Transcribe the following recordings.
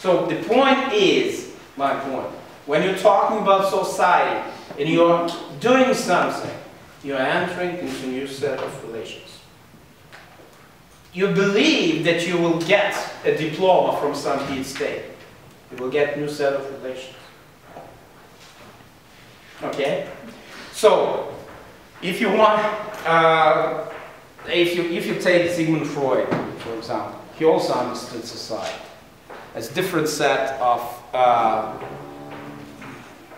So the point is, my point, when you're talking about society and you're doing something, you're entering into a new set of relations. You believe that you will get a diploma from some heat state. You will get new set of relations. Okay? So, if you want, uh, if you, if you take Sigmund Freud, for example, he also understood society as different set of uh,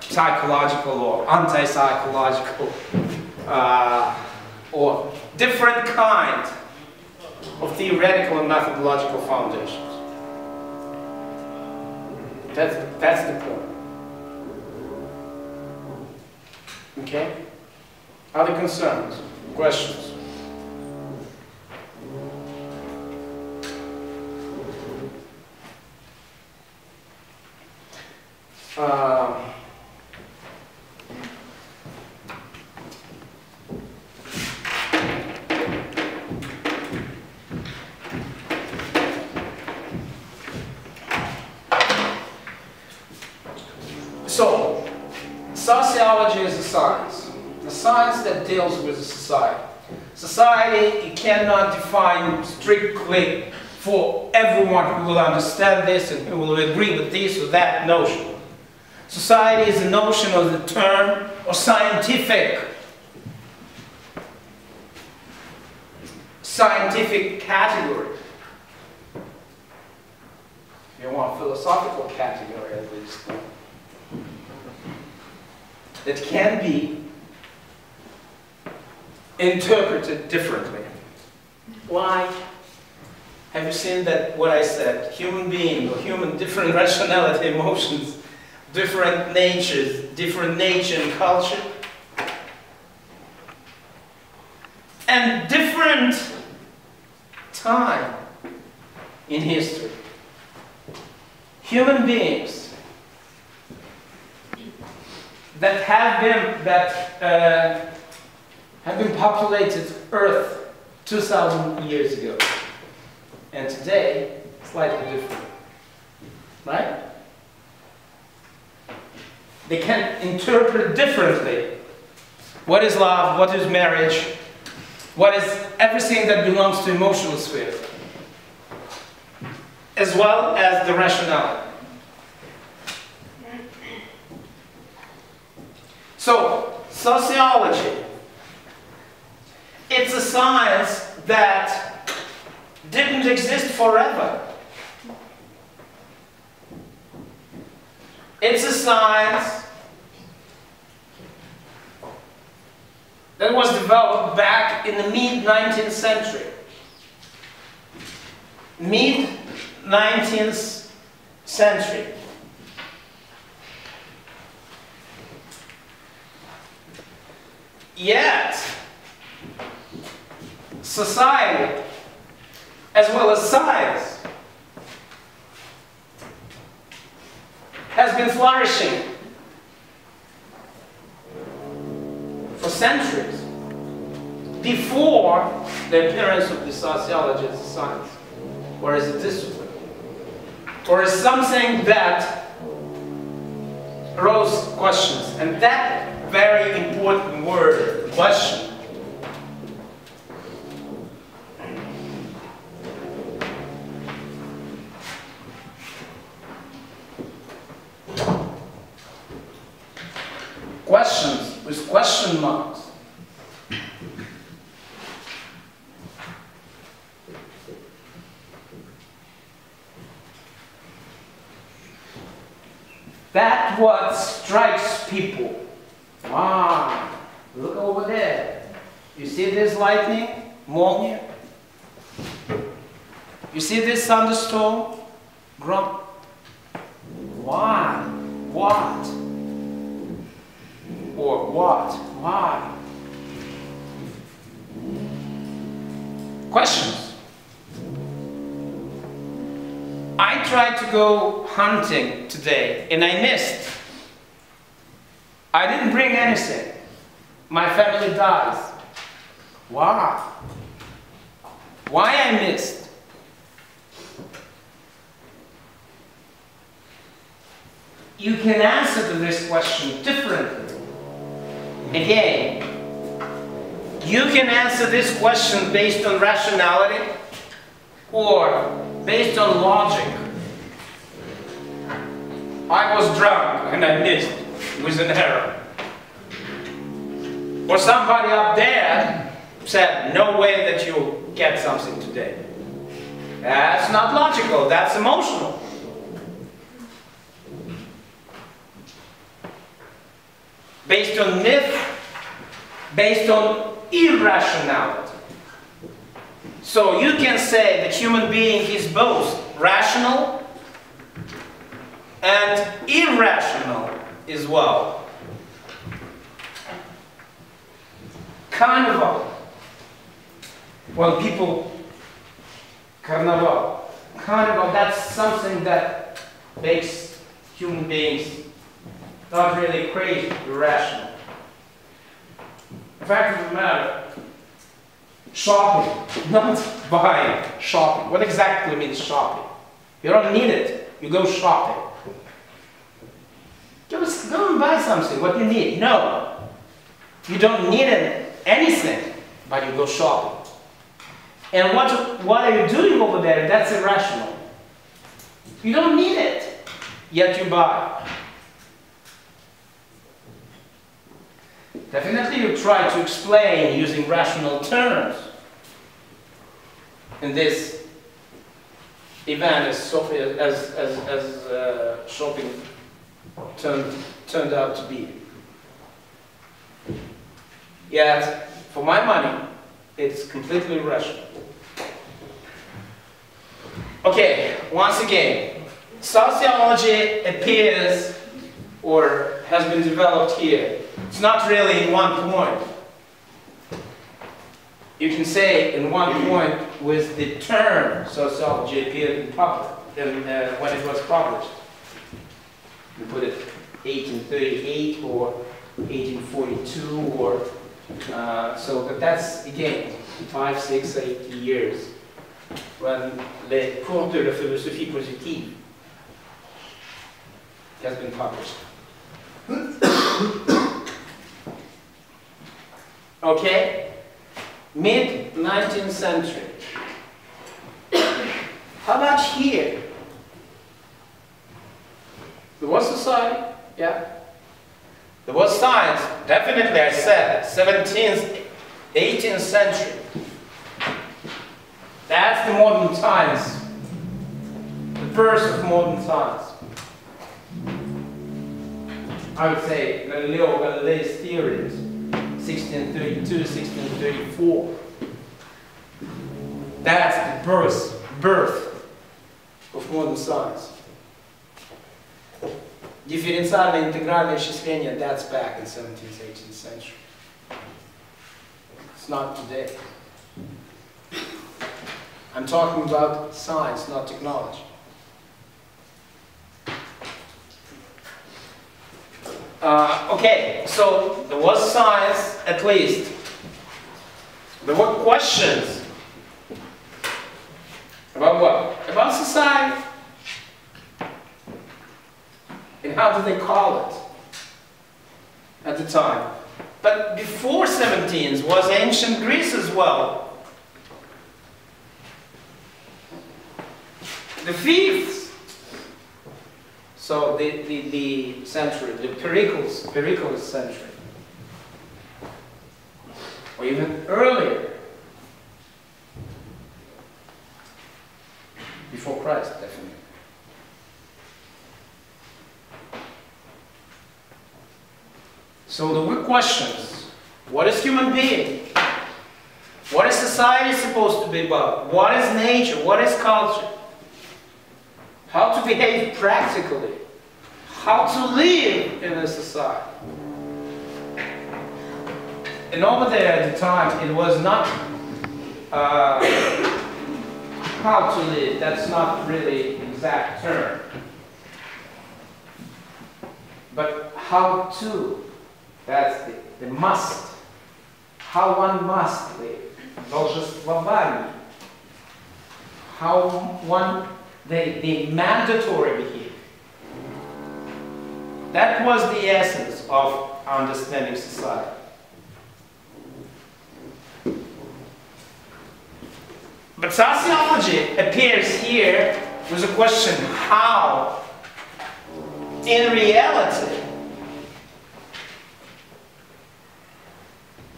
psychological or anti-psychological uh, or different kind of theoretical and methodological foundations. That's, that's the point. Okay? Other concerns? Questions? Uh, so, sociology is a science, a science that deals with a society. Society, you cannot define strictly for everyone who will understand this and who will agree with this or that notion. Society is a notion of the term or scientific scientific category. If you want philosophical category at least. That can be interpreted differently. Why? Have you seen that what I said? Human being or human different rationality, emotions different natures, different nature and culture, and different time in history. Human beings that have been that uh, have been populated Earth 2,000 years ago, and today slightly different, right? They can interpret differently. What is love, what is marriage, what is everything that belongs to emotional sphere, as well as the rationale. So, sociology, it's a science that didn't exist forever. It's a science that was developed back in the mid-19th century. Mid-19th century. Yet, society, as well as science, has been flourishing for centuries before the appearance of the sociology as a science or as a discipline or as something that rose questions. And that very important word, question, questions with question marks. That what strikes people. Wow, look over there. You see this lightning? Molnia? You see this thunderstorm? Grump. Why? What? Or what? Why? Questions? I tried to go hunting today and I missed. I didn't bring anything. My family dies. Why? Why I missed? you can answer this question differently. Again, you can answer this question based on rationality or based on logic. I was drunk and I missed with an error. Or somebody up there said, no way that you'll get something today. That's not logical, that's emotional. Based on myth, based on irrationality. So you can say that human being is both rational and irrational as well. Carnival. When people, carnival, carnival, that's something that makes human beings not really crazy, irrational. The fact of the matter, shopping, not buying, shopping. What exactly means shopping? You don't need it, you go shopping. Just go and buy something, what you need. No, you don't need anything, but you go shopping. And what, what are you doing over there? That's irrational. You don't need it, yet you buy. Definitely you try to explain using rational terms. In this event as, as, as, as uh, shopping turned, turned out to be. Yet, for my money, it's completely irrational. Okay, once again, sociology appears or has been developed here. It's not really in one point. You can say in one point with the term sociology appeared in public, in, uh, when it was published. You put it 1838 or 1842 or uh, so, but that's again five, six, eight years when the cours de la philosophie positive has been published. okay? Mid 19th century. How about here? There was society, yeah. There was science, definitely I said, 17th, 18th century. That's the modern science. The first of modern science. I would say Galileo Galilei's theories, 1632, 1634. That's the birth, birth of modern science. Дифференциальное интегральное исчисление, that's back in 17th, 18th century. It's not today. I'm talking about science, not technology. Uh, okay, so there was science, at least. There were questions. About what? About society. And how do they call it at the time? But before 17th was ancient Greece as well. The fifth so the, the, the century, the Pericles, Pericles century, or even earlier, before Christ, definitely. So were questions. What is human being? What is society supposed to be about? What is nature? What is culture? how to behave practically, how to live in a society. And over there at the time, it was not uh, how to live, that's not really exact term. But how to, that's the, the must. How one must live. Должествование. How one the, the mandatory behavior. That was the essence of understanding society. But sociology appears here with a question how, in reality,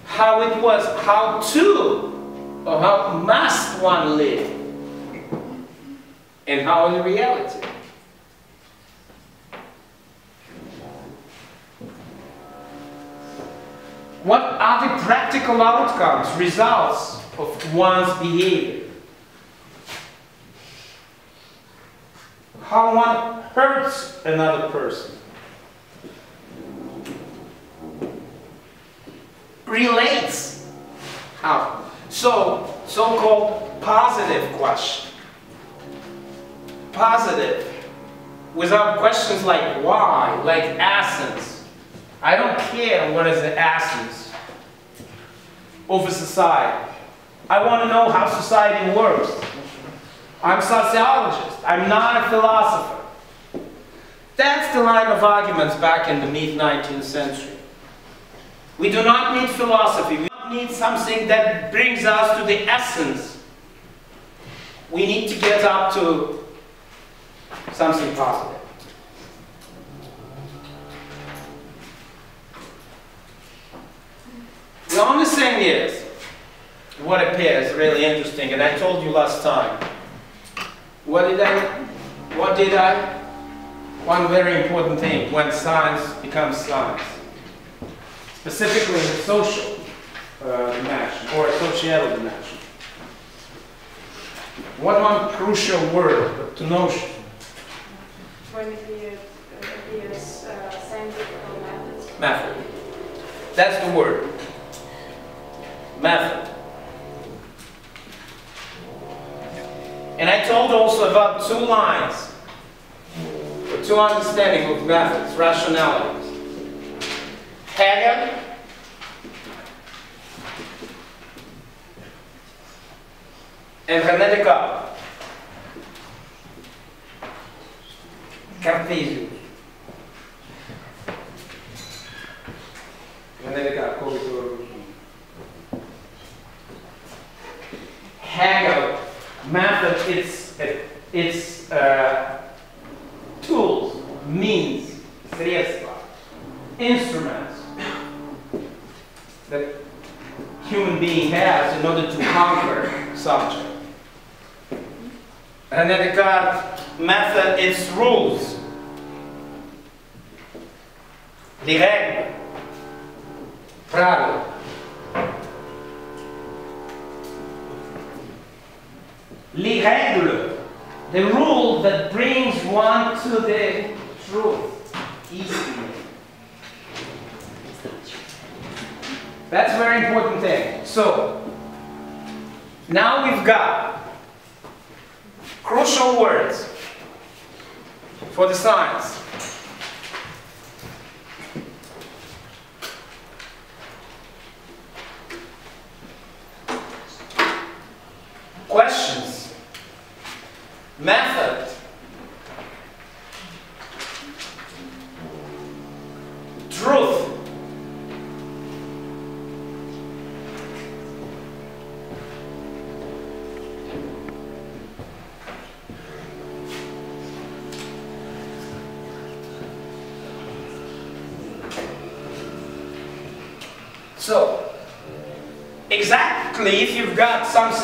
how it was, how to, or how must one live, and how in reality. What are the practical outcomes, results of one's behavior? How one hurts another person. Relates. How? So, so-called positive question. Positive. Without questions like why, like essence, I don't care what is the essence of a society. I want to know how society works. I'm a sociologist. I'm not a philosopher. That's the line of arguments back in the mid-19th century. We do not need philosophy. We need something that brings us to the essence. We need to get up to something positive. The only thing is, what appears really interesting, and I told you last time, what did I, what did I? One very important thing, when science becomes science, specifically in the social uh, dimension, or social dimension. What one crucial word to notion? It uh, scientific. Method. That's the word method. And I told also about two lines, or two understanding of methods, rationalities. Hegel and René Descartes. Cartesio. René Descartes, Hegel method, its, its uh, tools, means, средства, instruments that human being has in order to conquer subject. And then Descartes method, its rules, les règles, pravil. Les règles, the rule that brings one to the truth, easily. That's a very important thing. So, now we've got crucial words for the science.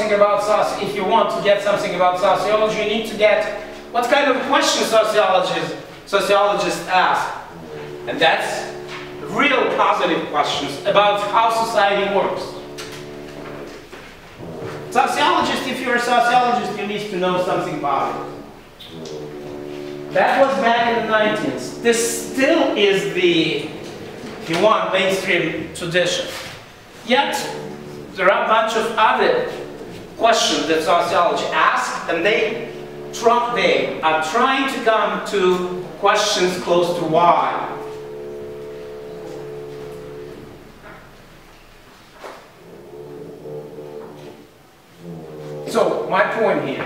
Something about sociology, if you want to get something about sociology, you need to get what kind of questions sociologists, sociologists ask. And that's real positive questions about how society works. Sociologist, if you're a sociologist, you need to know something about it. That was back in the 90s. This still is the, if you want, mainstream tradition. Yet, there are a bunch of other questions that sociology asks, and they, try, they are trying to come to questions close to why. So, my point here,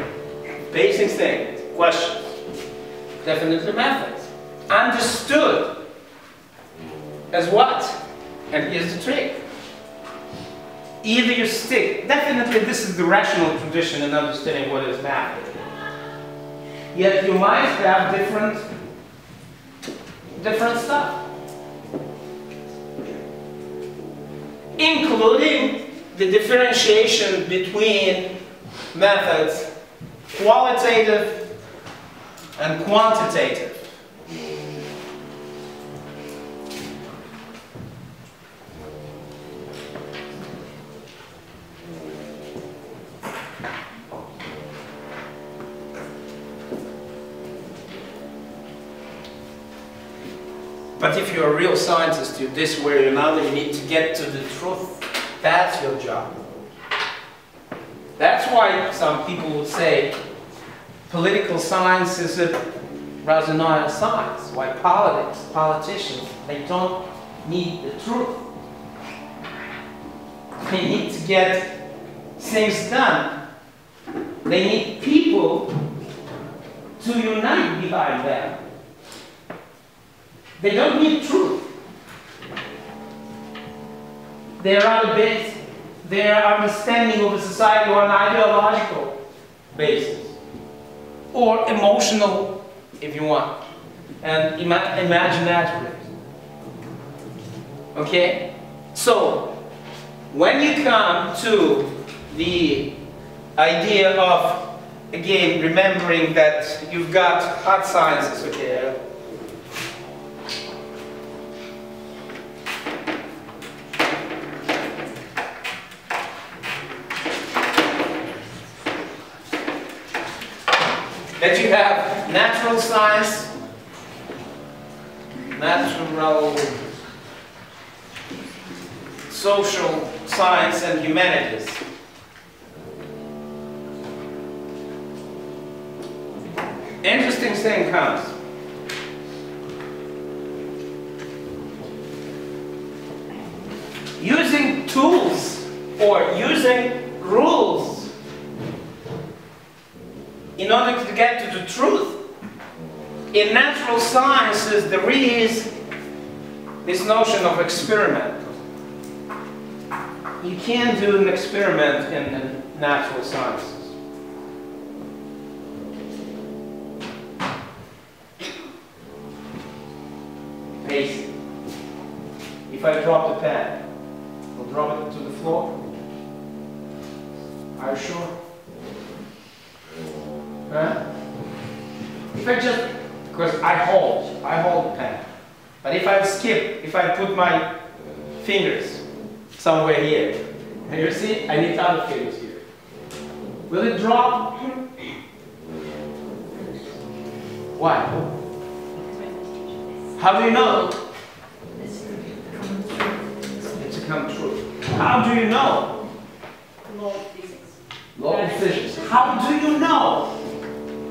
basic thing, questions, definitely methods, understood as what? And here's the trick. Either you stick, definitely this is the rational tradition in understanding what is math. Yet you might have different, different stuff. Including the differentiation between methods qualitative and quantitative. But if you're a real scientist, you're this way or another, you need to get to the truth. That's your job. That's why some people would say political science is a rather not a science. Why politics, politicians, they don't need the truth. They need to get things done. They need people to unite behind them. They don't need truth. They are based, their understanding of a society on an ideological basis or emotional, if you want, and ima imaginative. Okay? So, when you come to the idea of, again, remembering that you've got hard sciences, okay, natural science, natural, social science, and humanities. Interesting thing comes. Using tools or using rules in order to get to the truth. In natural sciences, there is this notion of experiment. You can't do an experiment in natural sciences. Basic. If I drop the pen, I'll drop it to the floor. Are you sure? Huh? If I just, because I hold, I hold the pen. But if I skip, if I put my fingers somewhere here, and you see, I need other fingers here. Will it drop? Why? How do you know? It's come true. How do you know? Law of physics. Law of physics. How do you know?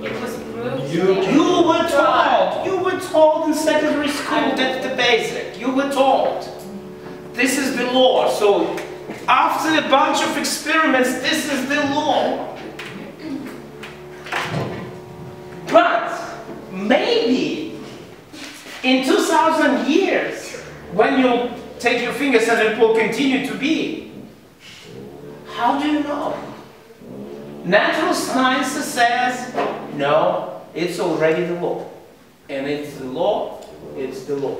It was proved. You, you were told. You were told in secondary school. That's the basic. You were told. This is the law. So after a bunch of experiments, this is the law. But maybe in 2,000 years, when you take your fingers and it will continue to be, how do you know? Natural science says, no, it's already the law. And it's the law, it's the law.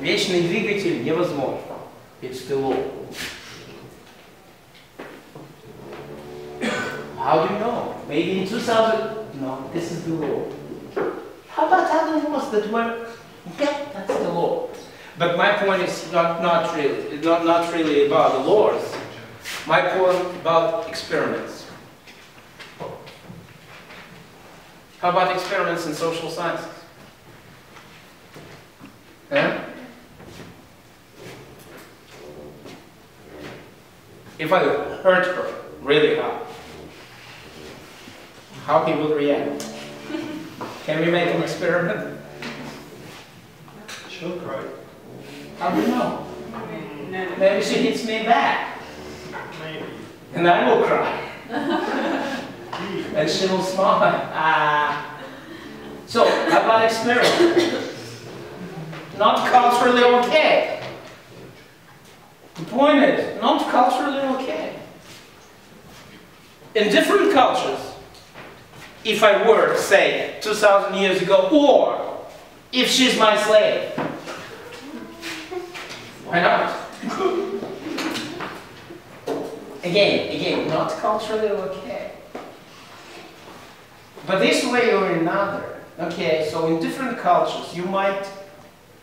Вечный двигатель невозможно. It's the law. How do you know? Maybe in 2000, no, this is the law. How about other laws that were, yeah, that's the law. But my point is not, not really, it's not, not really about the laws. My point about experiments. How about experiments in social sciences? Eh? If I hurt her really hard, how he will react? Can we make an experiment? She'll cry. How do you know? Maybe she hits me back, And I will cry. and she will smile. Ah. So, how about experiment? Not culturally okay. The point is, not culturally okay. In different cultures, if I were, say, 2,000 years ago, or if she's my slave, why not? again, again, not culturally okay. But this way or another, okay, so in different cultures, you might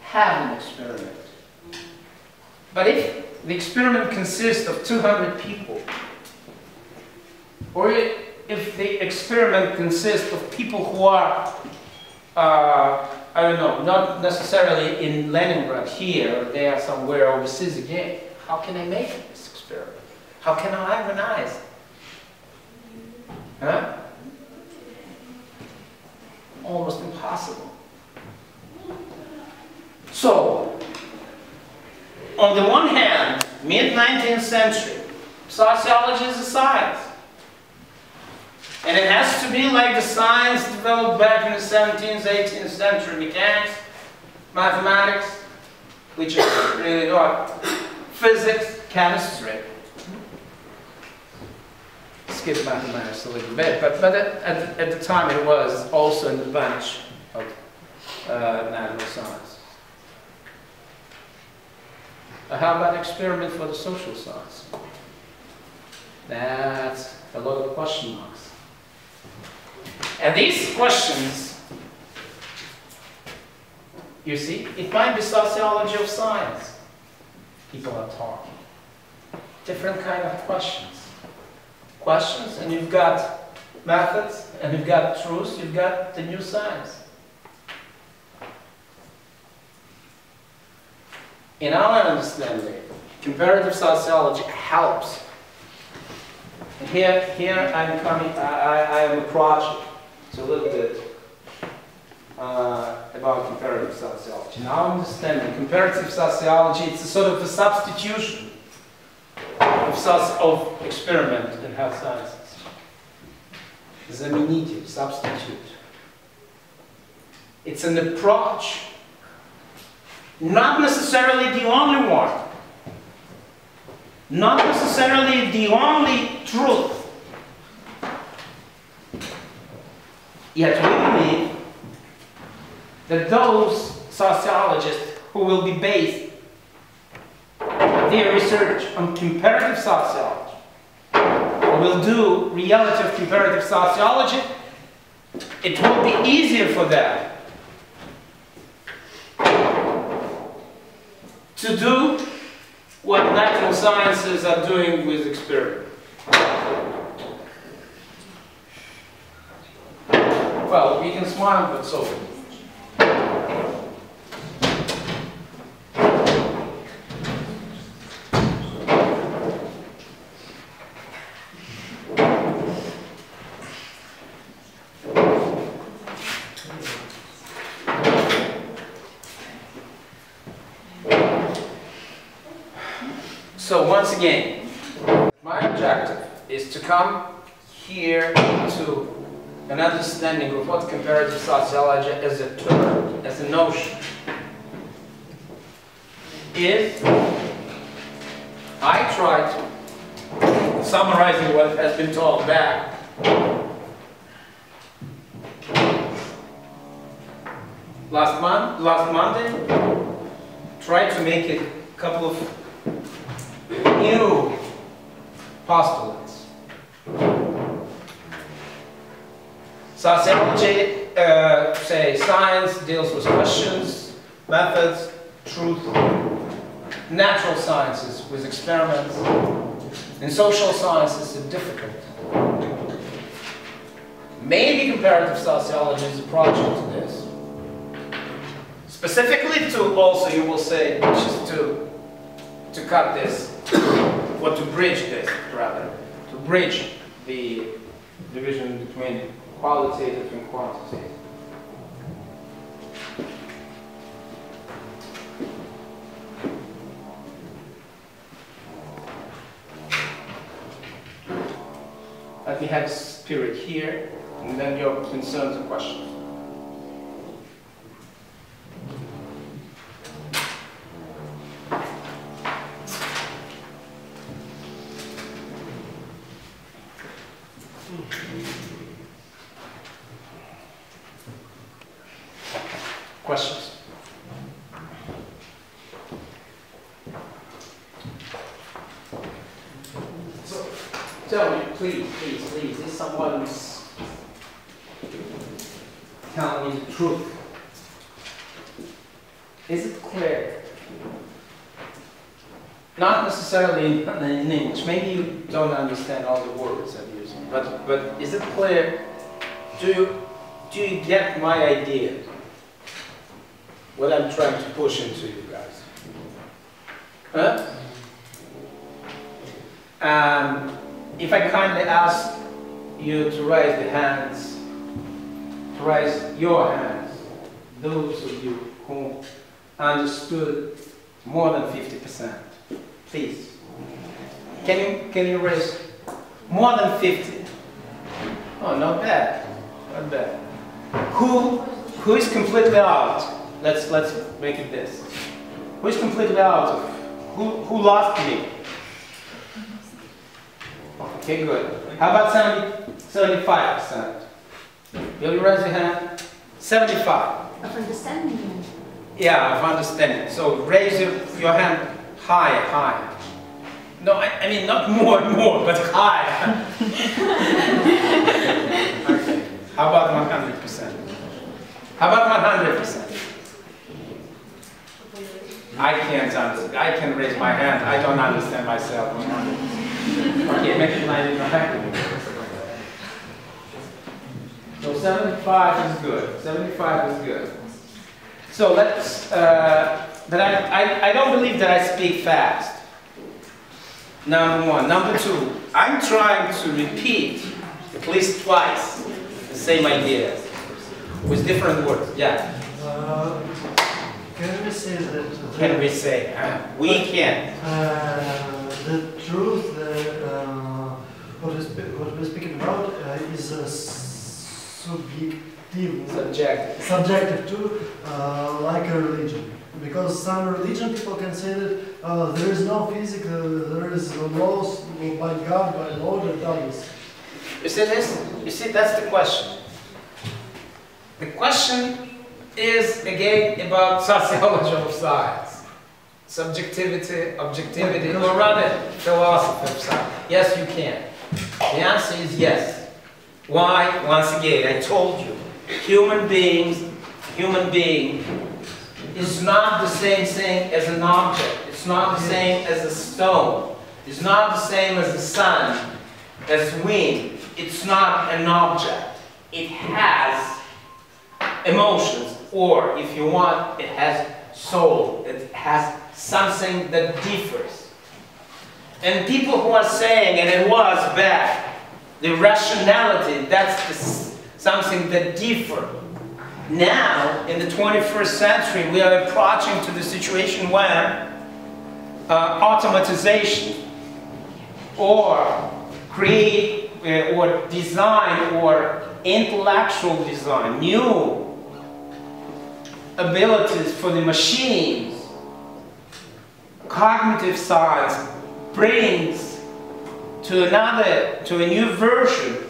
have an experiment. But if the experiment consists of 200 people, or if the experiment consists of people who are, uh, I don't know, not necessarily in Leningrad here, they are somewhere overseas again, how can I make this? How can I organize? Huh? Almost impossible. So, on the one hand, mid-19th century, sociology is a science. And it has to be like the science developed back in the 17th, 18th century, mechanics, mathematics, which is really not, physics, chemistry. Skip mathematics a little bit, but, but at, at, the time it was also in the bunch of uh, natural science. Uh, how about experiment for the social science? That's a lot of question marks. And these questions, you see, it might be sociology of science. People are talking. Different kind of questions. Questions, and you've got methods, and you've got truths, you've got the new science. In our understanding, comparative sociology helps. Here, here I'm coming, I, I, am a project. It's a little bit uh, about comparative sociology. Our understanding, comparative sociology, it's a sort of a substitution of, of experiment in health sciences. Zamenitive, substitute. It's an approach not necessarily the only one. Not necessarily the only truth. Yet we believe that those sociologists who will be based their research on comparative sociology, or will do relative comparative sociology, it will be easier for them to do what natural sciences are doing with experiment. Well, we can smile, but so. So once again, my objective is to come here to an understanding of what comparative sociology as a term, as a notion, is I tried summarizing what has been told back last month, last Monday, tried to make a couple of new postulates. Sociology, uh, say, science deals with questions, methods, truth. Natural sciences with experiments. In social sciences it's difficult. Maybe comparative sociology is a project to this. Specifically to also, you will say, to, to cut this, or to bridge this, rather, to bridge the division between qualitative and quantitative. Let me have spirit here, and then your concerns and questions. Questions? So, tell me, please, please, please, is someone who's telling me the truth? Is it clear? Not necessarily in, English, maybe you don't understand all the words I'm using, but, but is it clear? Can you, raise more than 50? Oh, not bad, not bad. Who, who is completely out? Let's, let's make it this. Who is completely out? Who, who lost me? Okay, good. How about 70, 75%? Will you raise your hand? 75. Of understanding. Yeah, of understanding. So raise your, your hand higher, higher. No, I, I mean not more and more, but higher. okay. How about 100%? How about 100%? I can't understand. I can raise my hand. I don't understand myself. okay, make it 99. So 75 is good. 75 is good. So let's, uh, but I, I, I don't believe that I speak fast. Number one. Number two, I'm trying to repeat at least twice the same idea with different words. Yeah. Uh, can we say that? Can we say? Uh, we can. Uh, the truth, uh, uh, what, spe- what we're speaking about uh, is a subjective, Subject. subjective too, uh, like a religion. Because some religion people can say that uh, there is no physical, there is laws by God, by Lord that does. You see this? You see, that's the question. The question is again about sociology of science. Subjectivity, objectivity, or rather philosophy of science. Yes, you can. The answer is yes. Why? Once again, I told you, human beings, human being is not the same thing as an object. It's not the same as a stone. It's not the same as the sun, as wind. It's not an object. It has emotions, or if you want, it has soul. It has something that differs. And people who are saying, and it was back, the rationality, that's the, something that differs. Now, in the 21st century, we are approaching to the situation where uh, automatization or create uh, or design or intellectual design, new abilities for the machines, cognitive science brings to another, to a new version,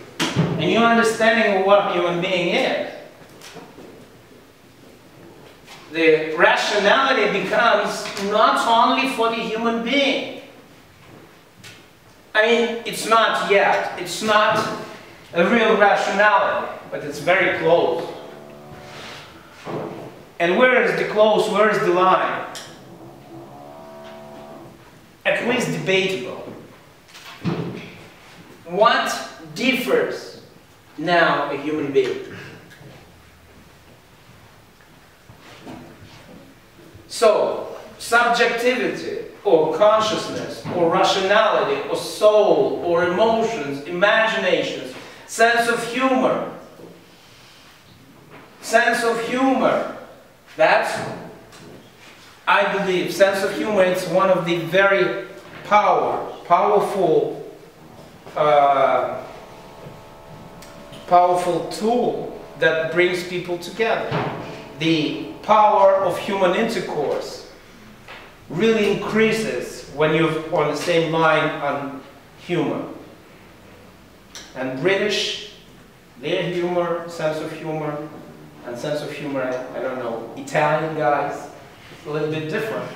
a new understanding of what human being is. The rationality becomes not only for the human being. I mean, it's not yet. It's not a real rationality, but it's very close. And where is the close? Where is the line? At least debatable. What differs now a human being? So, subjectivity or consciousness or rationality or soul or emotions, imaginations, sense of humor, sense of humor, that's, I believe, sense of humor is one of the very power, powerful, uh, powerful tool that brings people together. The power of human intercourse really increases when you're on the same line on humor. And British, their humor, sense of humor, and sense of humor, I, don't know, Italian guys, a little bit different.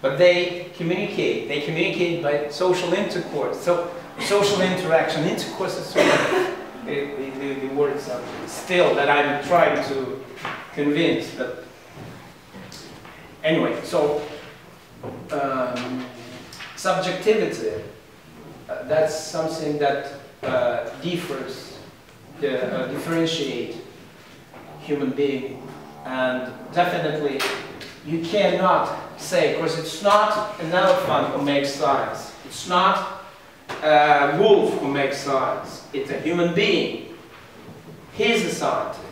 But they communicate, they communicate by social intercourse. So social interaction, intercourse is sort of the, the, the, the still that I'm trying to convince. But anyway, so um, subjectivity, uh, that's something that uh, differs, uh, uh, differentiate human being. And definitely you cannot say, because it's not an elephant who makes science. It's not a wolf who makes science. It's a human being. He's a scientist.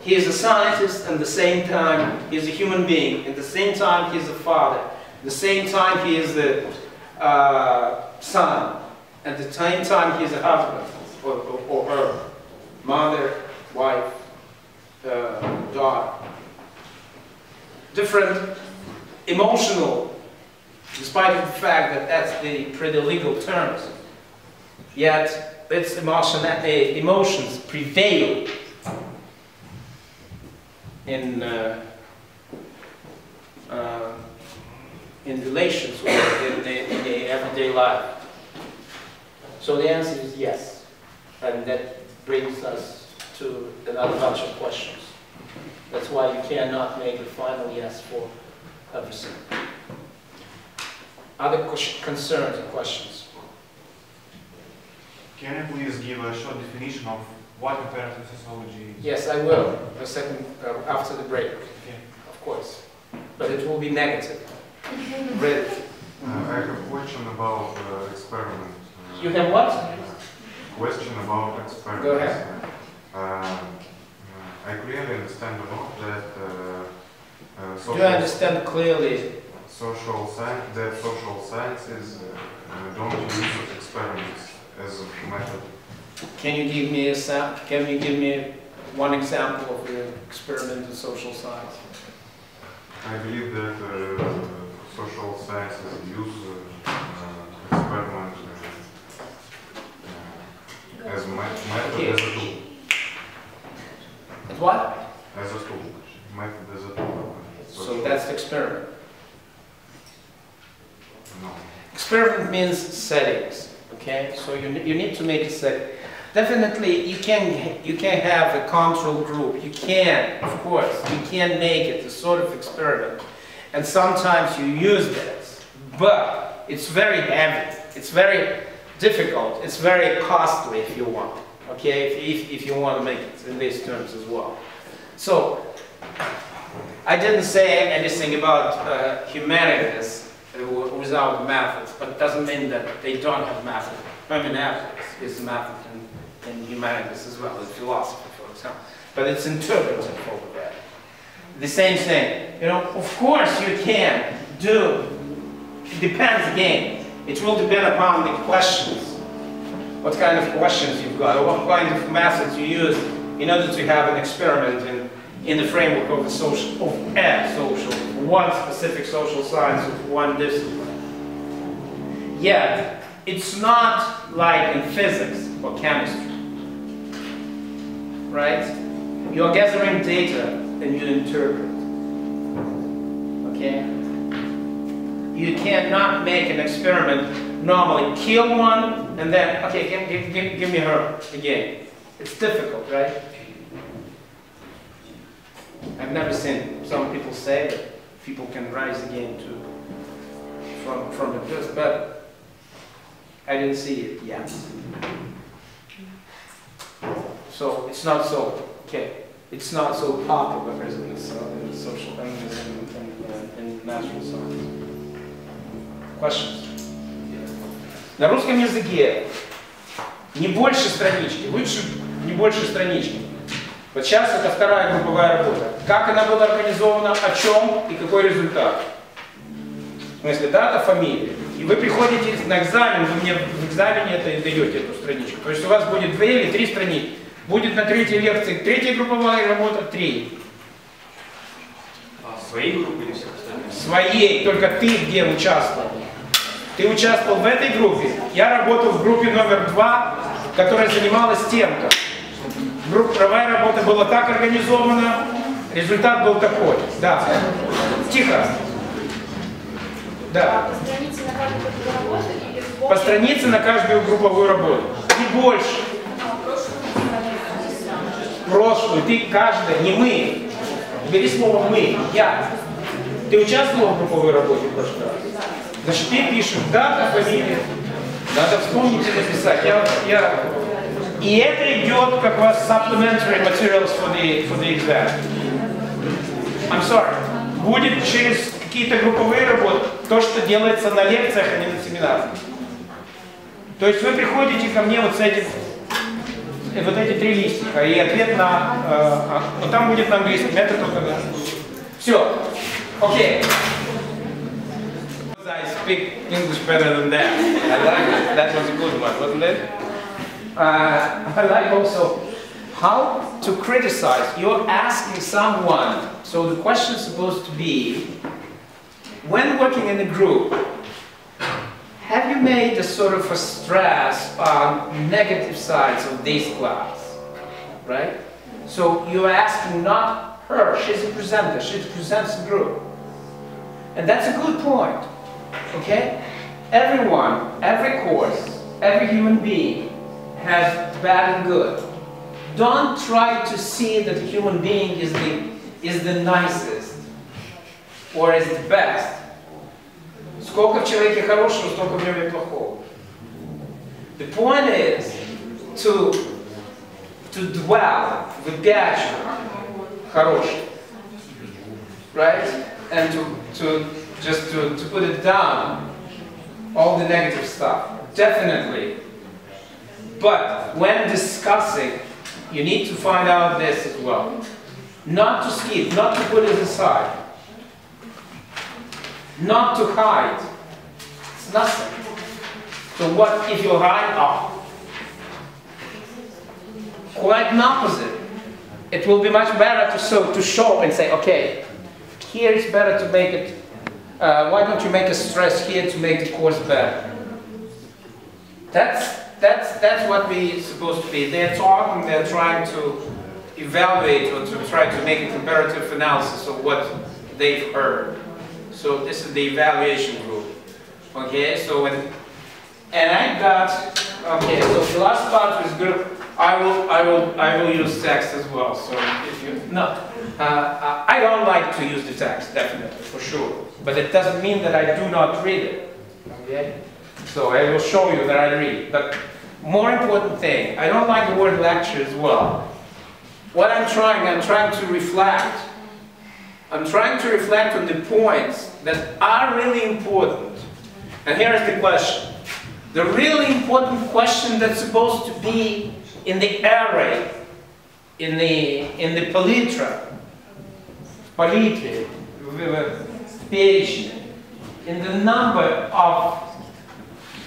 He is a scientist and at the same time he is a human being. At the same time he is a father. At the same time he is the uh, son. At the same time he is a husband or, or, or her. Mother, wife, uh, daughter. Different emotional, despite the fact that that's the pretty legal terms. Yet its emotion, uh, emotions prevail in uh, uh, in relations or in the, in the everyday life? So the answer is yes, and that brings us to another bunch of questions. That's why you cannot make a final yes for everything. Other concerns and questions? Can you please give a short definition of what comparative sociology is? Yes, I will, a second, uh, after the break, Okay. of course. But it will be negative. Ready? Uh, I have a question about uh, experiment. Uh, You have what? Question about experiments. Go ahead. Uh, uh, I clearly understand or not that uh, uh, Do social, you understand clearly? social science that social sciences uh, uh, don't use experiments as a method. Can you give me a sam, can you give me one example of an experiment in social science? I believe that uh, social sciences use uh, uh, experiment uh, as a me- method Okay. as a tool. And what? As a tool. Method as a tool. So that's experiment. No. Experiment means settings, okay? So you, you need to make a setting. Definitely, you can, you can have a control group. You can, of course, you can make it a sort of experiment. And sometimes you use this, but it's very heavy. It's very difficult. It's very costly if you want, okay? If, if, if you want to make it in these terms as well. So, I didn't say anything about uh, humanities without methods, but it doesn't mean that they don't have method. Hermeneutics is method in, humanities as well, in philosophy, for example. But it's interpretive over there. The same thing. You know, of course you can do, it depends again. It will depend upon the questions. What kind of questions you've got, or what kind of methods you use in order to have an experiment in, in the framework of a social, of a social, one specific social science of one discipline. Yet, it's not like in physics or chemistry. Right? You're gathering data and you interpret. Okay? You cannot make an experiment normally. Kill one and then, okay, give, give, give, give me her again. It's difficult, right? I've never seen some people say that people can rise again to from from the dust, but I didn't see it yet. So it's not so okay. It's not so popular as in the, in the social and in, in natural science. Questions? На русском языке не больше странички, лучше не больше странички. Вот сейчас это вторая групповая работа. Как она была организована, о чем и какой результат. В смысле, дата, фамилия. И вы приходите на экзамен, вы мне в экзамене это и даете эту страничку. То есть у вас будет две или три странички. Будет на третьей лекции третья групповая работа, три. Своей группы или всех остальных? Своей, только ты где участвовал. Ты участвовал в этой группе, я работал в группе номер два, которая занималась тем-то. Групповая работа была так организована, результат был такой. Да. Тихо. Да. По странице на каждую группу работы или в По странице на каждую групповую работу. Не больше. А, прошлую. Ты каждая, не мы. Бери слово мы, я. Ты участвовал в групповой работе в прошлый раз? Значит, ты пишешь дата, фамилия. Надо вспомнить и написать. Я, я... И это идет как вас supplementary materials for the, for the exam. I'm sorry. Будет через какие-то групповые работы то, что делается на лекциях, а не на семинарах. То есть вы приходите ко мне вот с этим, э, вот эти три листика, и ответ на, э, а, ну там будет на английском, это только на... Все, окей. I speak English better than that. I like it. That was a good one, wasn't it? Uh, I like also how to criticize. You're asking someone, so the question is supposed to be, when working in a group, have you made a sort of a stress on negative sides of this class? Right? So you're asking not her, she's a presenter, she presents the group. And that's a good point. Okay? Everyone, every course, every human being has bad and good. Don't try to see that human being is the, is the nicest or is the best. Сколько в человеке хорошего, столько в нем и плохого. The point is to, to dwell, выпячивать хорошее. Right? And to, to just to, to put it down, all the negative stuff. Definitely. But when discussing, you need to find out this as well. Not to skip, not to put it aside. Not to hide. It's nothing. So what if you hide? Oh. Quite an opposite. It will be much better to, so, to show and say, okay, here it's better to make it, uh, why don't you make a stress here to make the course better? That's, that's, that's what we're supposed to be. They're talking, they're trying to evaluate or to try to make a comparative analysis of what they've heard. So this is the evaluation group. Okay, so when, and I got, okay, so the last part was group, I will, I will, I will use text as well, so if you, no, uh, I don't like to use the text, definitely, for sure. But it doesn't mean that I do not read it, okay? So I will show you that I read, but more important thing, I don't like the word lecture as well. What I'm trying, I'm trying to reflect. I'm trying to reflect on the points that are really important. And here is the question. The really important question that's supposed to be in the array, in the, in the palitra, palitri, in the number of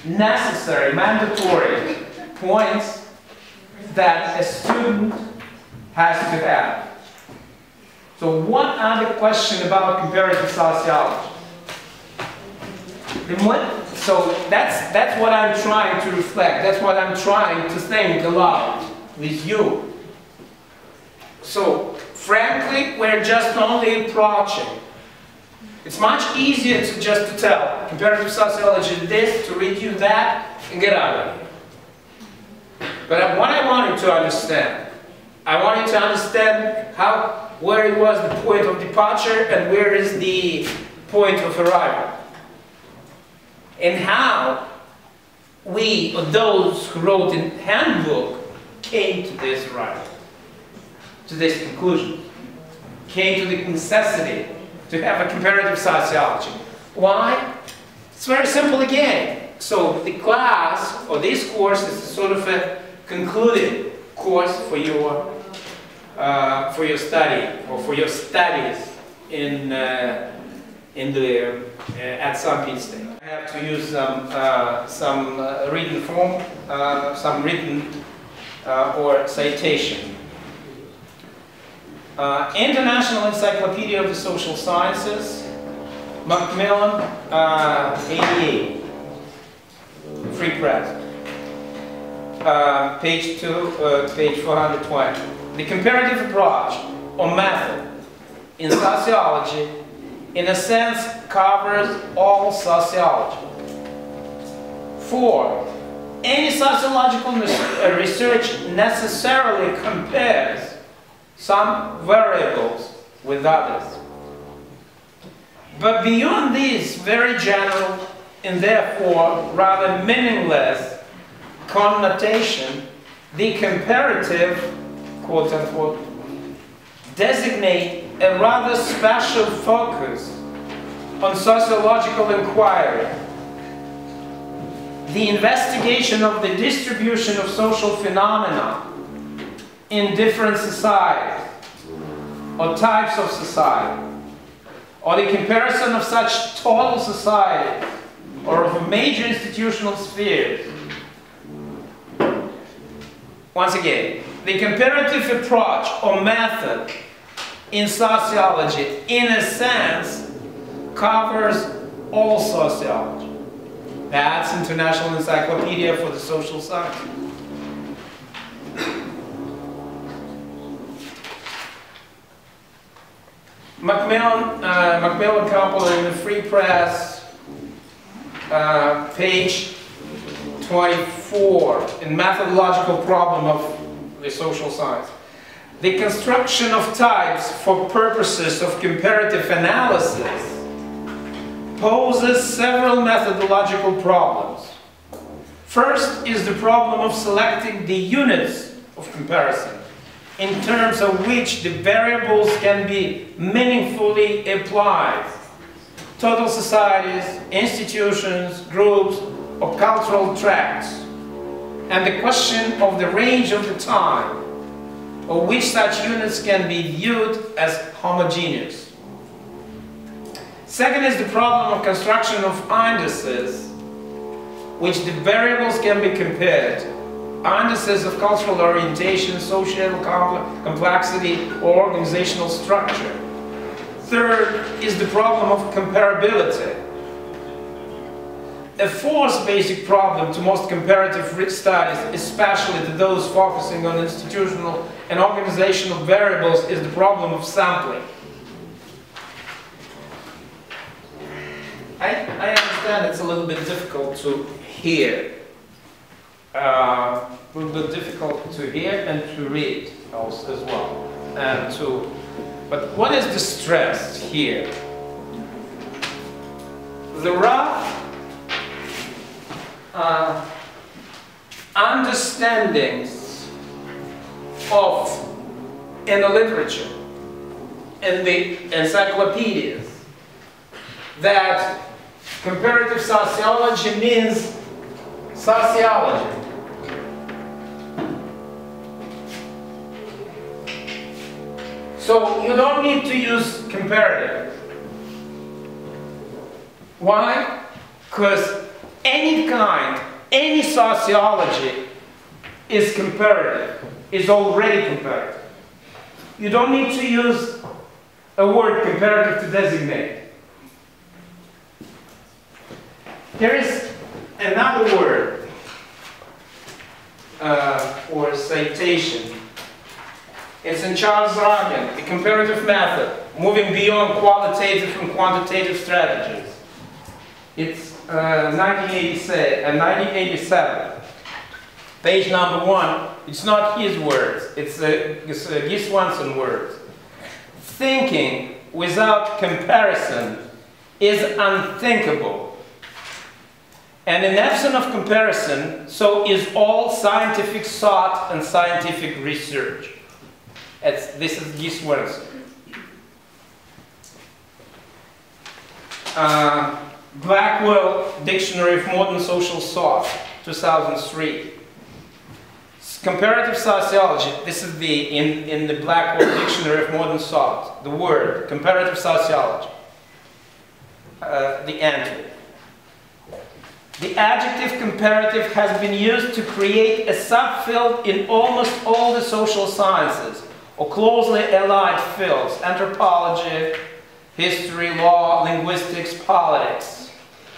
necessary, mandatory points that a student has to have. So what are the questions about comparative sociology? So that's, that's what I'm trying to reflect. That's what I'm trying to think aloud with you. So frankly, we're just only approaching. It's much easier to just to tell comparative sociology this, to read you that, and get out of here. But what I wanted to understand, I wanted to understand how, where it was the point of departure and where is the point of arrival. And how we, or those who wrote the handbook, came to this arrival, to this conclusion, came to the necessity to have a comparative sociology. Why? It's very simple again. So the class, or this course, is sort of a concluded course for your, uh, for your study, or for your studies in, uh, in the, uh, at. Pete State. I have to use some, some written form, some written or citation. International Encyclopedia of the Social Sciences, Macmillan, uh, 88, Free Press. uh, page 2, uh, page 420. The comparative approach or method in sociology, in a sense, covers all sociology. Four, any sociological uh, research necessarily compares some variables with others. But beyond these very general and therefore rather meaningless connotation, the comparative, quote unquote, designate a rather special focus on sociological inquiry. The investigation of the distribution of social phenomena in different societies or types of society, or the comparison of such total societies or of major institutional spheres. Once again, the comparative approach or method in sociology, in a sense, covers all sociology. That's International Encyclopedia for the Social Sciences. Macmillan, uh, Macmillan Company in the Free Press, uh, page 24, in methodological problem of the social science. The construction of types for purposes of comparative analysis poses several methodological problems. First is the problem of selecting the units of comparison in terms of which the variables can be meaningfully applied. Total societies, institutions, groups, or cultural tracts. And the question of the range of the time of which such units can be viewed as homogeneous. Second is the problem of construction of indices, which the variables can be compared indices of cultural orientation, social complexity, or organizational structure. Third is the problem of comparability. A fourth basic problem to most comparative studies, especially to those focusing on institutional and organizational variables, is the problem of sampling. I, I understand it's a little bit difficult to hear uh, a little bit difficult to hear and to read also as well. And to, but what is distressed here? There are uh, understandings of in the literature, in the encyclopedias, that comparative sociology means sociology. So you don't need to use comparative. Why? Because any kind, any sociology is comparative, is already comparative. You don't need to use a word comparative to designate. There is another word uh, or citation. It's in Charles Ragin, the comparative method, moving beyond qualitative and quantitative strategies. It's uh, 1987, uh, 1987, page number one. It's not his words, it's, uh, it's uh, Guy Swanson words. Thinking without comparison is unthinkable. And in absence of comparison, so is all scientific thought and scientific research. It's, this is Guy Swanson. Uh, Blackwell Dictionary of Modern Social Thought, 2003. Comparative sociology, this is the, in, in the Blackwell Dictionary of Modern Thought, the word, comparative sociology, uh, the entry. The adjective comparative has been used to create a subfield in almost all the social sciences, or closely allied fields, anthropology, history, law, linguistics, politics.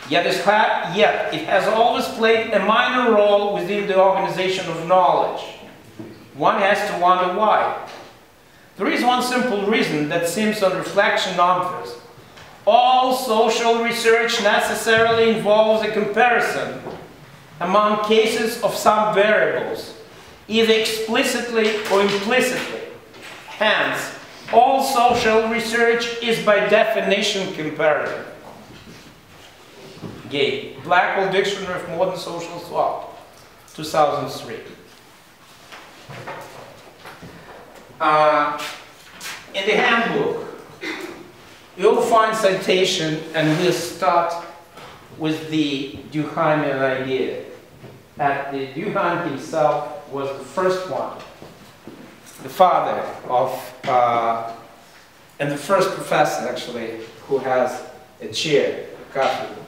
Yet, it ha- yet it has always played a minor role within the organization of knowledge. One has to wonder why. There is one simple reason that seems on reflection obvious. All social research necessarily involves a comparison among cases of some variables, either explicitly or implicitly. Hence, all social research is by definition comparative. Gay, Blackwell Dictionary of Modern Social Thought, 2003. Uh, in the handbook, you'll find citation, and we'll start with the Durkheimian idea. That the Durkheim himself was the first one, the father of, uh, and the first professor actually, who has a chair, a faculty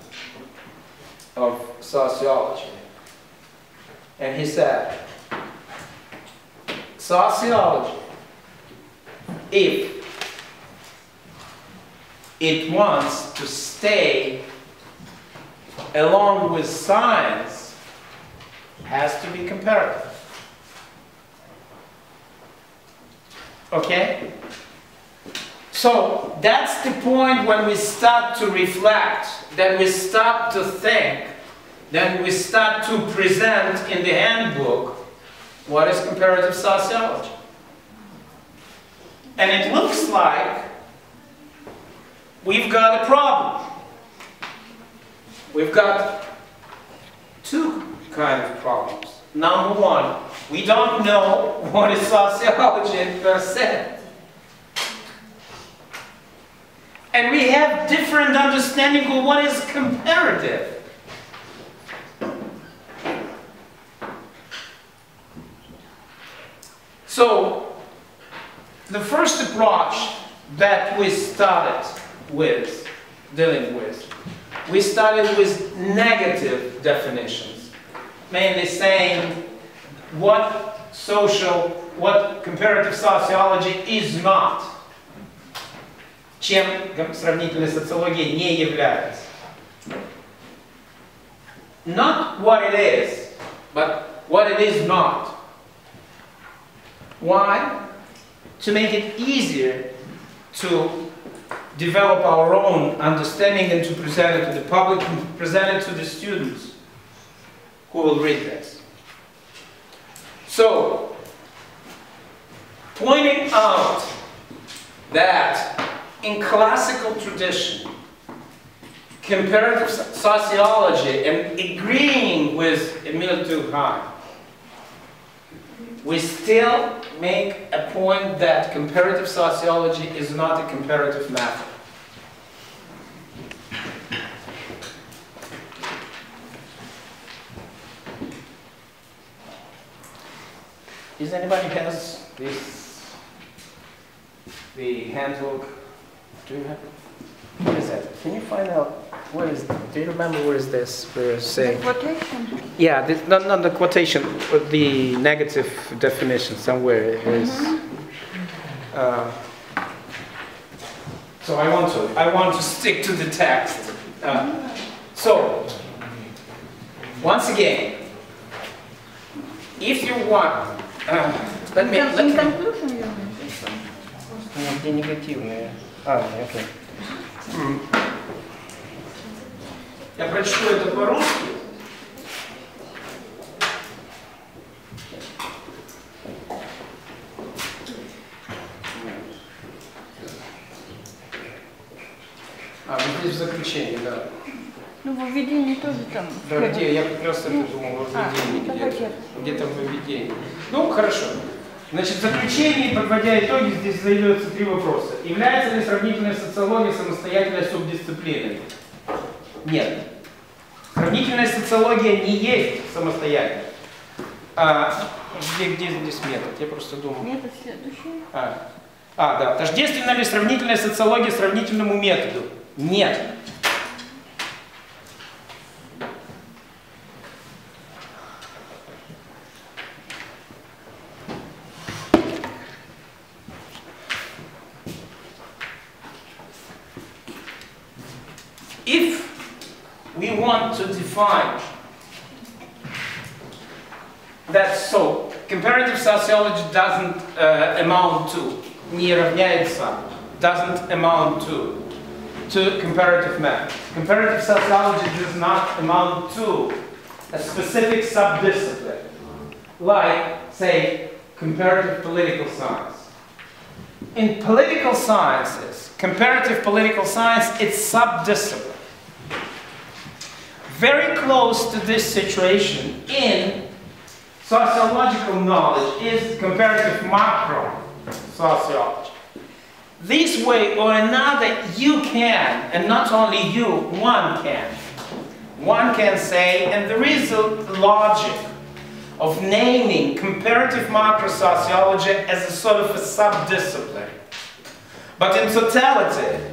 of sociology. And he said, sociology, if it wants to stay along with science, has to be comparative. Okay? So that's the point when we start to reflect, then we start to think, then we start to present in the handbook what is comparative sociology. And it looks like we've got a problem. We've got two kind of problems. Number one, we don't know what is sociology per se. And we have different understanding of what is comparative. So, the first approach that we started with, dealing with, we started with negative definitions, mainly saying what social, what comparative sociology is not, чем сравнительная социология не является. Not what it is, but what it is not. Why? To make it easier to develop our own understanding and to present it to the public and present it to the students who will read this. So, pointing out that in classical tradition, comparative sociology and agreeing with Emile Durkheim, we still make a point that comparative sociology is not a comparative method. Is anybody has this, the handbook? Do you have? What is that? Can you find out where is, do you remember where is this? Where it's saying? Quotation. Yeah, this, not, not the quotation, but the negative definition somewhere is. Uh, so I want to, I want to stick to the text. Uh, so, once again, if you want, uh, let me, let me. А, окей. Я прочту это по-русски. А, вот здесь в заключении, да. Ну, в введении тоже там. Да, где? Я как раз это думал, в А, введении ну, где-то. Где-то в введении. Ну, хорошо. Значит, в заключении, подводя итоги, здесь задается три вопроса. Является ли сравнительная социология самостоятельной субдисциплиной? Нет. Сравнительная социология не есть самостоятельной. А, где, где здесь метод? Я просто думал. Нет, это следующее. А, а, да. Тождественна ли сравнительная социология сравнительному методу? Нет. If we we want to define that so comparative sociology doesn't uh, amount to не равняется doesn't amount to to comparative math. Comparative sociology does not amount to a specific subdiscipline like say comparative political science. In political sciences, comparative political science, it's subdiscipline. Very close to this situation in sociological knowledge is comparative macro sociology. This way or another, you can, and not only you, one can. One can say, and there is a logic of naming comparative macro sociology as a sort of a subdiscipline. But in totality,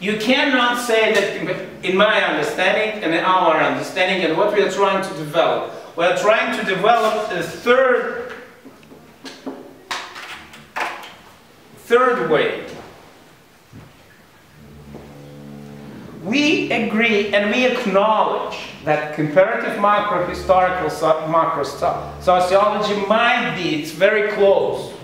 you cannot say that, in my understanding and in our understanding and what we are trying to develop, we are trying to develop a third, third way. We agree and we acknowledge that comparative macro historical so macro sociology might be, it's very close.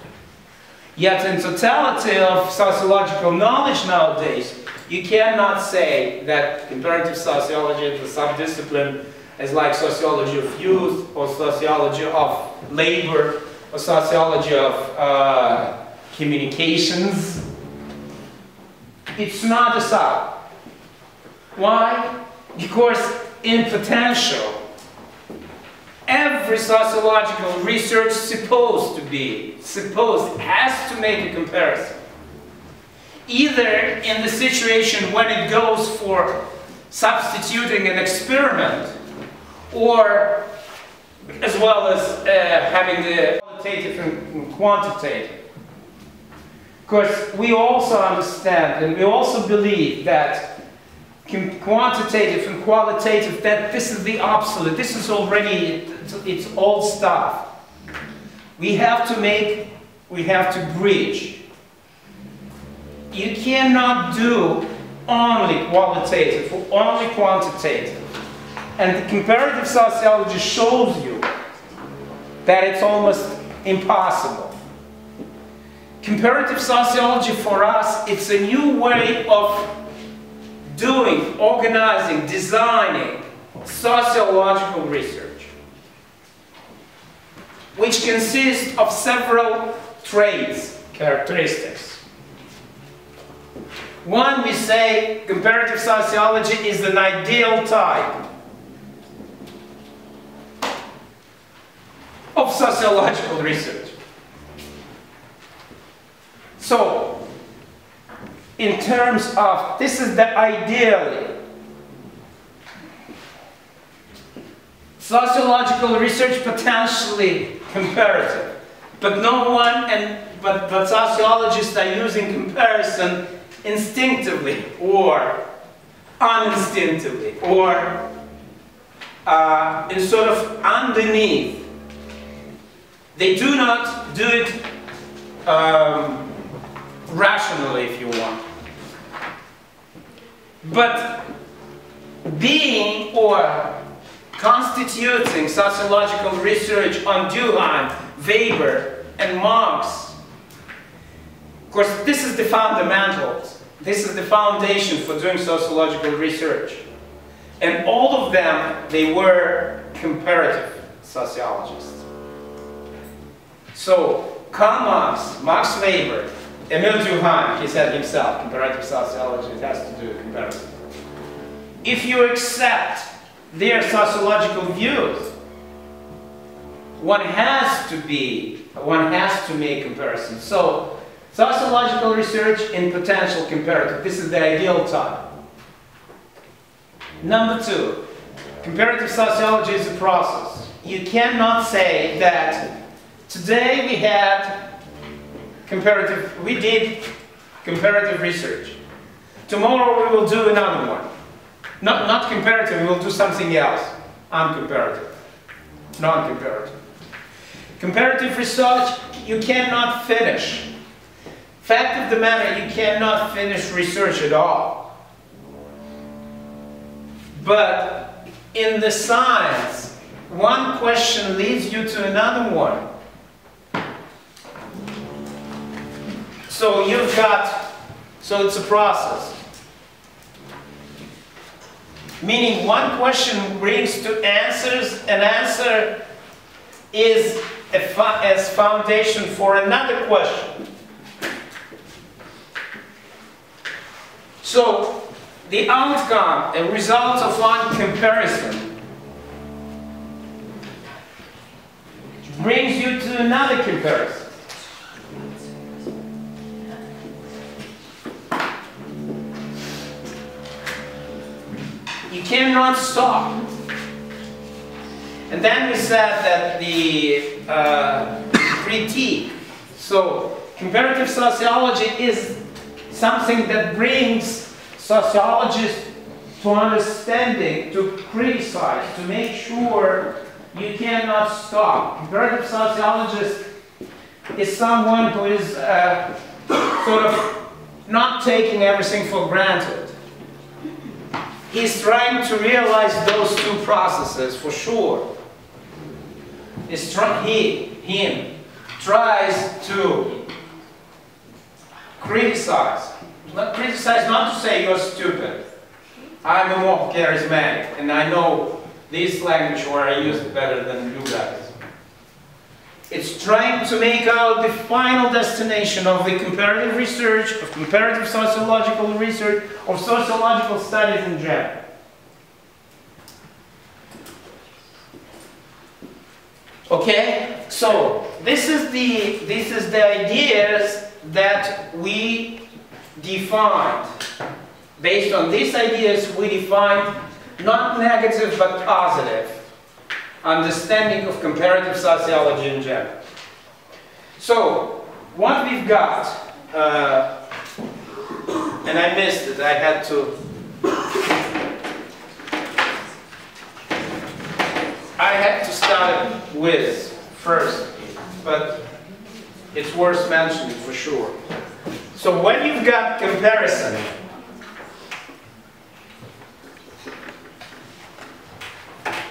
Yet in totality of sociological knowledge nowadays, you cannot say that comparative sociology is a subdiscipline as like sociology of youth or sociology of labor or sociology of uh, communications. It's not a sub. Why? Because in potential, every sociological research supposed to be, supposed, has to make a comparison. Either in the situation when it goes for substituting an experiment, or as well as uh, having the qualitative and quantitative. Because we also understand and we also believe that quantitative and qualitative, that this is the obsolete, this is already, it's old stuff. We have to make, we have to bridge. You cannot do only qualitative or only quantitative. And comparative sociology shows you that it's almost impossible. Comparative sociology for us, it's a new way of doing, organizing, designing sociological research, which consists of several traits, characteristics. One, we say comparative sociology is an ideal type of sociological research. So, in terms of, this is the ideally. Sociological research potentially comparative, but no one, and but, but sociologists are using comparison instinctively or uninstinctively or uh, in sort of underneath. They do not do it um, rationally, if you want. But being or constituting sociological research on Durkheim, Weber, and Marx, of course, this is the fundamentals. This is the foundation for doing sociological research. And all of them, they were comparative sociologists. So, Karl Marx, Max Weber, Emile Durkheim, he said himself, comparative sociology, has to do with comparison. If you accept their sociological views, one has to be, one has to make comparisons. So, sociological research in potential comparative, this is the ideal type. Number two, comparative sociology is a process. You cannot say that today we had comparative, we did comparative research. Tomorrow we will do another one. Not, not comparative, we will do something else. Uncomparative. Non-comparative. Comparative research, you cannot finish. Fact of the matter, you cannot finish research at all. But in the science, one question leads you to another one. So you've got, so it's a process. Meaning one question brings to answers, an answer is a as foundation for another question. So the outcome, a result of one comparison, brings you to another comparison. You cannot stop. And then we said that the uh, critique, so comparative sociology is something that brings sociologists to understanding, to criticize, to make sure you cannot stop. Comparative sociologist is someone who is uh, sort of not taking everything for granted. He's trying to realize those two processes for sure. He, him, tries to criticize. Not criticize, not to say you're stupid. I'm a more charismatic, and I know this language where I use it better than you guys. It's trying to make out the final destination of the comparative research, of comparative sociological research, of sociological studies in general. Okay, so this is the this is the ideas that we defined. Based on these ideas, we defined not negative but positive understanding of comparative sociology in general. So, what we've got, uh, and I missed it, I had to. I had to start with first, but it's worth mentioning for sure. So when you've got comparison,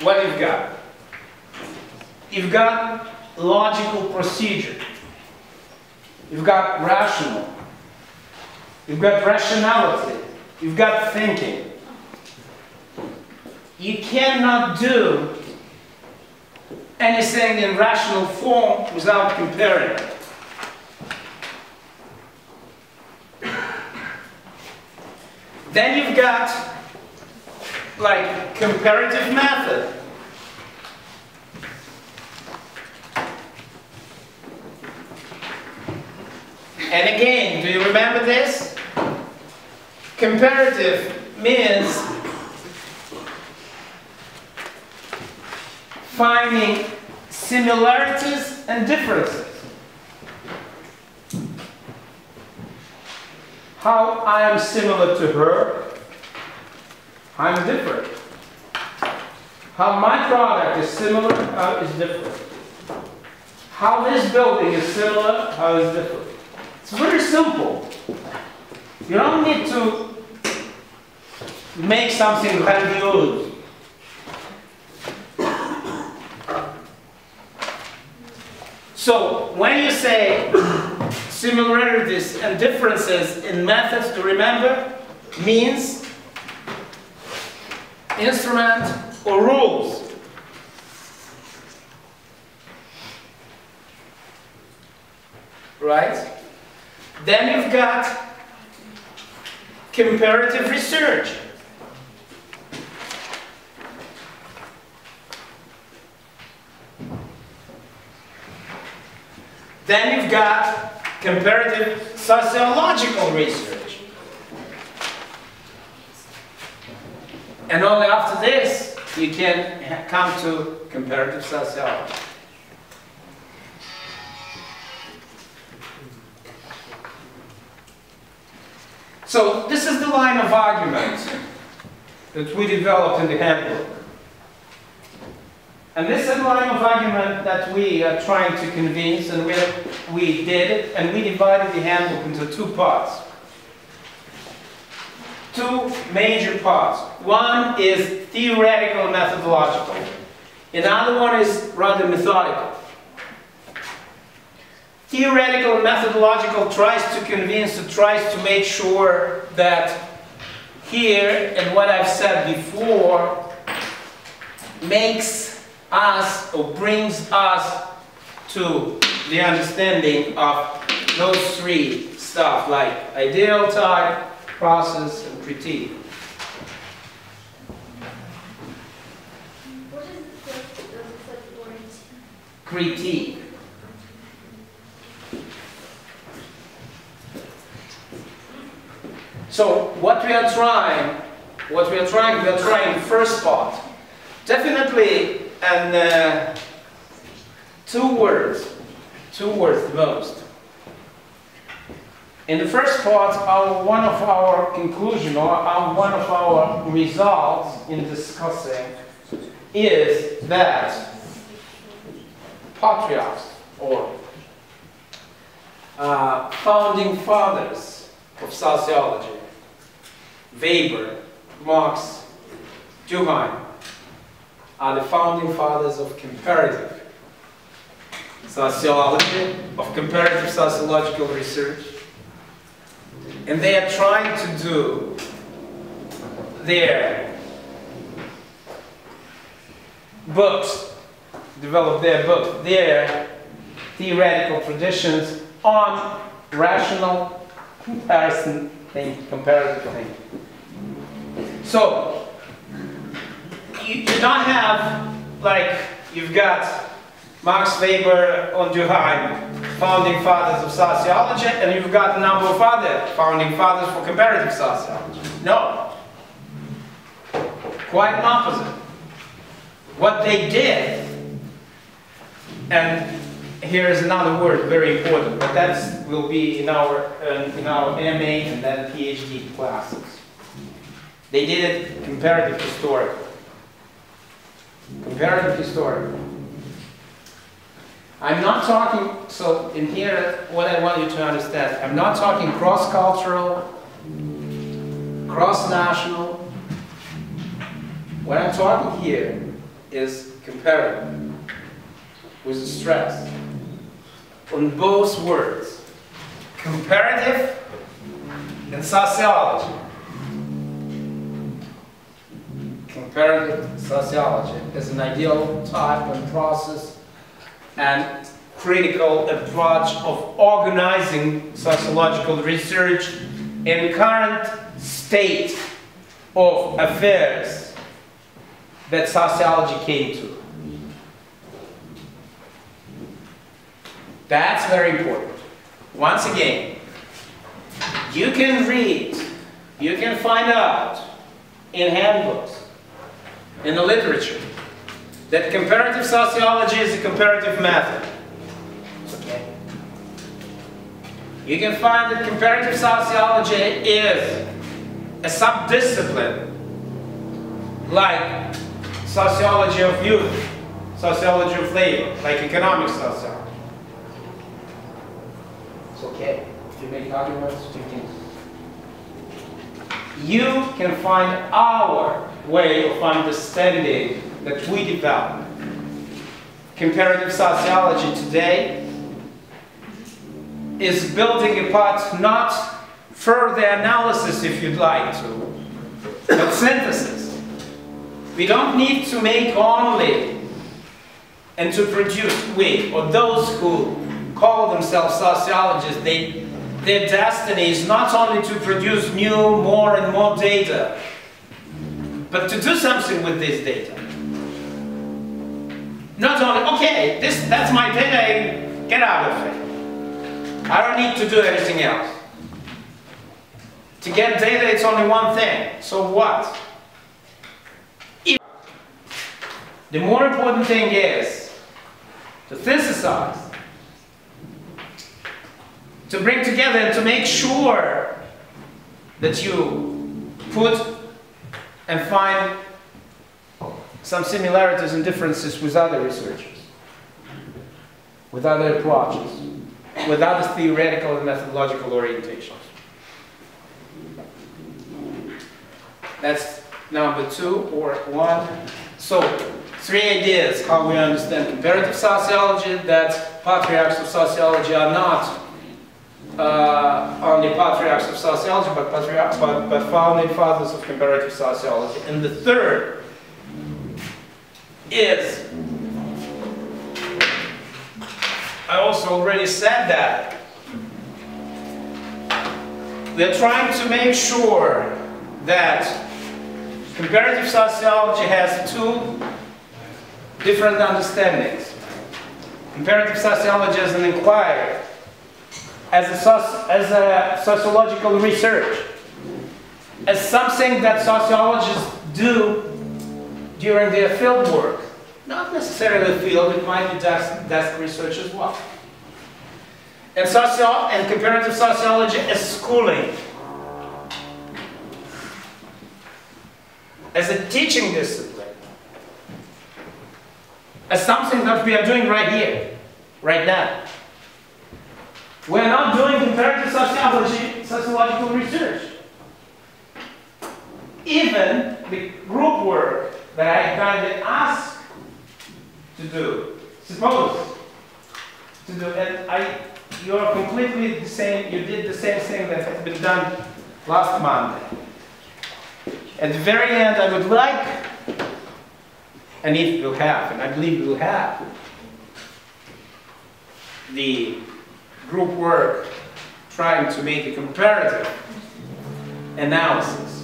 what you've got? You've got logical procedure. You've got rational. You've got rationality. You've got thinking. You cannot do anything in rational form without comparing Then you've got like comparative method. And again, do you remember this? Comparative means finding similarities and differences. How I am similar to her, I'm different. How my product is similar, how is different. How this building is similar, how is different. It's very simple. You don't need to make something grandiose. So when you say similarities and differences in methods to remember, means, instrument, or rules. Right? Then you've got comparative research. Then you've got comparative sociological research. And only after this, you can come to comparative sociology. So this is the line of argument that we developed in the handbook. And this is the line of argument that we are trying to convince, and we, we did it, and we divided the handbook into two parts. two major parts. One is theoretical and methodological. Another one is rather methodical. Theoretical methodological tries to convince, tries to make sure that here, and what I've said before, makes us or brings us to the understanding of those three stuff like ideal type, process, and critique. What is the first of the third word? Critique. So what we are trying, what we are trying, we are trying first part. Definitely, and uh, two words, two words most. In the first part, our, one of our conclusion or our, one of our results in discussing is that patriarchs or uh, founding fathers of sociology, Weber, Marx, Durkheim, are the founding fathers of comparative sociology, of comparative sociological research. And they are trying to do their books, develop their book, their theoretical traditions on rational comparison thing, comparative thing. So, you, you don't have, like, you've got Max Weber on Durkheim, founding fathers of sociology, and you've got a number of other founding fathers for comparative sociology. No. Quite an opposite. What they did, and here is another word, very important, but that will be in our, uh, in our MA and then PhD classes. They did it comparative historical. Comparative historical. I'm not talking, so in here, what I want you to understand, I'm not talking cross-cultural, cross-national. What I'm talking here is comparative, with stress on both words, comparative and sociology. Comparative sociology is an ideal type and process and critical approach of organizing sociological research in current state of affairs that sociology came to. That's very important. Once again, you can read, you can find out in handbooks, in the literature, that comparative sociology is a comparative method. Okay. You can find that comparative sociology is a subdiscipline like sociology of youth, sociology of labor, like economic sociology. It's okay. If you make arguments, you can. You can find our way of understanding that we develop. Comparative sociology today is building upon not further analysis, if you'd like to, but synthesis. We don't need to make only and to produce, we, or those who call themselves sociologists, they, their destiny is not only to produce new, more and more data, but to do something with this data. Not only, okay, this, that's my data, get out of it. I don't need to do anything else. To get data, it's only one thing. So what? The more important thing is to synthesize, to bring together to make sure that you put and find some similarities and differences with other researchers, with other approaches, with other theoretical and methodological orientations. That's number two or one. So, three ideas how we understand comparative sociology, that patriarchs of sociology are not uh, only patriarchs of sociology, but, but, but founding fathers of comparative sociology. And the third is, I also already said that, they're trying to make sure that comparative sociology has two different understandings. Comparative sociology as an inquiry, as a, as a sociological research, as something that sociologists do during their field work. Not necessarily field, it might be desk, desk research as well. And, socio- and comparative sociology as schooling, as a teaching discipline, as something that we are doing right here, right now. We're not doing comparative sociology, sociological research. Even the group work that I kindly asked to do, suppose to do, and I, you are completely the same, you did the same thing that has been done last Monday. At the very end, I would like, and if we'll have, and I believe we'll have, the group work trying to make a comparative analysis